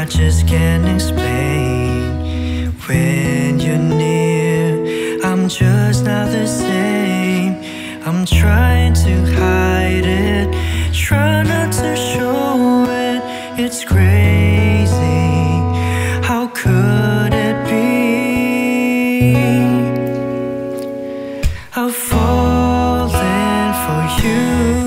I just can't explain when you're near. I'm just not the same. I'm trying to hide it, try not to show it. It's crazy. How could it be? I've fallen for you.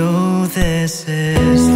So this is